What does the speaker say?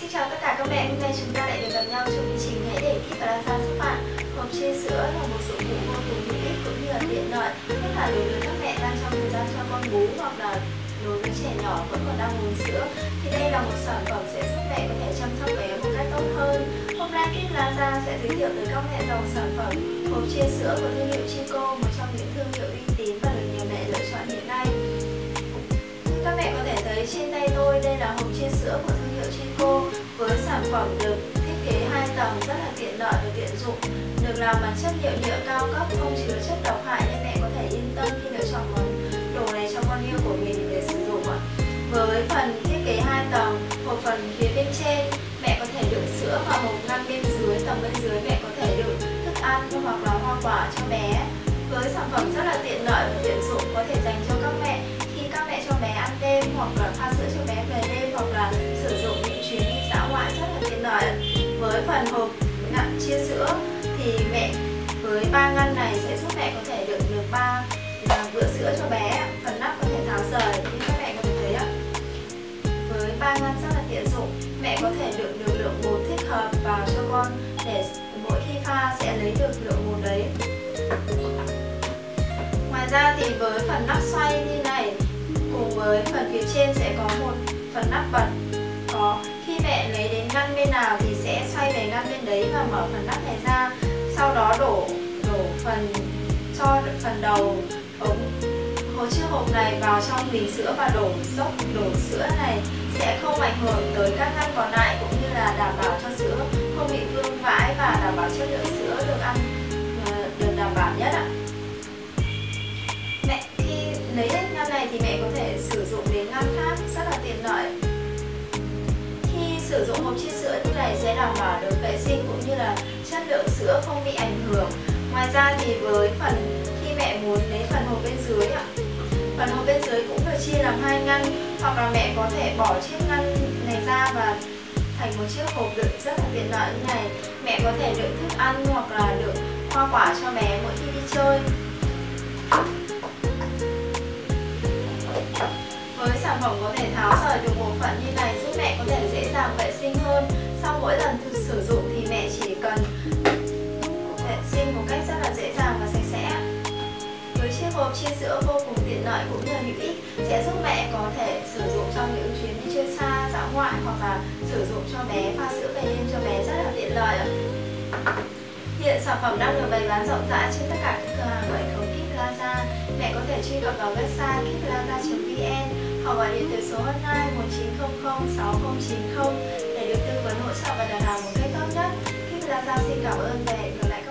Xin chào tất cả các mẹ, hôm nay chúng ta lại được gặp nhau trong chương trình Hãy để Kit Plaza giúp bạn Hộp chia sữa là một dụng cụ vô cùng hữu ích cũng như là tiện lợi Nhất là đối với các mẹ đang trong thời gian cho con bú hoặc là đối với trẻ nhỏ vẫn còn đang uống sữa. Thì đây là một sản phẩm sẽ giúp mẹ có thể chăm sóc bé một cách tốt hơn. Hôm nay Kit Plaza sẽ giới thiệu tới các mẹ dòng sản phẩm hộp chia sữa của thương hiệu Chico Một trong những thương hiệu uy tín và được nhiều mẹ lựa chọn hiện nay. Các mẹ có thể thấy trên tay tôi đây là hộp chia sữa của thương hiệu Chico sản phẩm được thiết kế hai tầng rất là tiện lợi và tiện dụng. Được làm bằng chất liệu nhựa cao cấp, không chứa chất độc hại nên mẹ có thể yên tâm khi lựa chọn món đồ này cho con yêu của mình để sử dụng ạ. Với phần thiết kế hai tầng, một phần phía bên trên, mẹ có thể đựng sữa và một ngăn bên dưới, tầng bên dưới mẹ có thể đựng thức ăn hoặc là hoa quả cho bé. Với sản phẩm rất là tiện lợi và tiện dụng, có thể đi rất là tiện lợi với phần hộp nặng chia sữa thì mẹ với ba ngăn này sẽ giúp mẹ có thể đựng được ba à, bữa sữa cho bé. Phần nắp có thể tháo rời như các mẹ có thể thấy ạ. Với ba ngăn rất là tiện dụng, mẹ có thể đựng được lượng bột thích hợp vào cho con để mỗi khi pha sẽ lấy được lượng bột đấy. Ngoài ra thì với phần nắp xoay như này, cùng với phần phía trên sẽ có một phần nắp bật ngăn bên nào thì sẽ xoay về ngăn bên đấy và mở phần nắp này ra. Sau đó đổ đổ phần cho phần đầu ống hồ chứa hộp này vào trong bình sữa và đổ dốc, đổ sữa này sẽ không ảnh hưởng tới các ngăn còn lại cũng như là đảm bảo cho sữa không bị vương vãi và đảm bảo chất lượng sữa được ăn ờ, được đảm bảo nhất ạ. Mẹ, khi lấy hết ngăn này thì mẹ có thể sử dụng hộp chia sữa như này sẽ đảm bảo được vệ sinh cũng như là chất lượng sữa không bị ảnh hưởng. Ngoài ra thì với phần khi mẹ muốn lấy phần hộp bên dưới ạ, phần hộp bên dưới cũng được chia làm hai ngăn, hoặc là mẹ có thể bỏ chiếc ngăn này ra và thành một chiếc hộp đựng rất là tiện lợi như này. Mẹ có thể đựng thức ăn hoặc là đựng hoa quả cho bé mỗi khi đi chơi. Với sản phẩm có thể tháo dễ dàng vệ sinh hơn. Sau mỗi lần sử dụng thì mẹ chỉ cần vệ sinh một cách rất là dễ dàng và sạch sẽ. Với chiếc hộp chia sữa vô cùng tiện lợi cũng như hữu ích, sẽ giúp mẹ có thể sử dụng trong những chuyến đi chơi xa, dã ngoại hoặc là sử dụng cho bé, pha sữa về đêm cho bé rất là tiện lợi. Hiện sản phẩm đang được bày bán rộng rãi trên tất cả các cửa hàng của hệ thống Kit Plaza. Mẹ có thể truy cập vào website kitplaza.vn hoặc gọi điện từ số hotline 1900 6090 để được tư vấn hỗ trợ và đặt hàng một cách tốt nhất. Khi Plaza xin cảm ơn và hẹn gặp lại